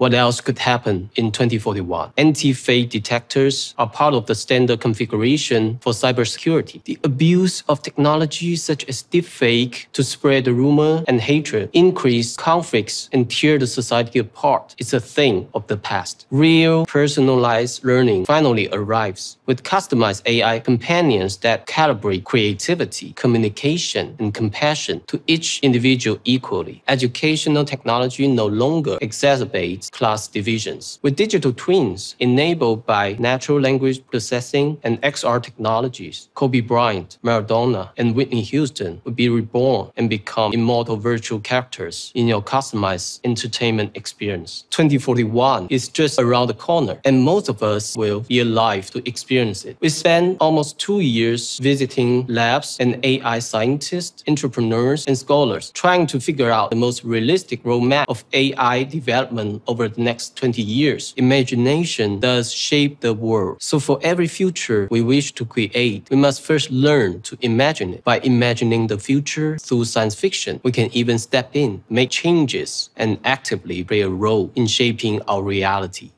What else could happen in 2041? Anti-fake detectors are part of the standard configuration for cybersecurity. The abuse of technology such as deepfake to spread rumor and hatred, increase conflicts, and tear the society apart is a thing of the past. Real personalized learning finally arrives with customized AI companions that calibrate creativity, communication, and compassion to each individual equally. Educational technology no longer exacerbates class divisions. With digital twins enabled by natural language processing and XR technologies, Kobe Bryant, Maradona, and Whitney Houston will be reborn and become immortal virtual characters in your customized entertainment experience. 2041 is just around the corner, and most of us will be alive to experience it. We spent almost two years visiting labs and AI scientists, entrepreneurs, and scholars trying to figure out the most realistic roadmap of AI development over over the next 20 years. Imagination does shape the world. So for every future we wish to create, we must first learn to imagine it. By imagining the future through science fiction, we can even step in, make changes, and actively play a role in shaping our reality.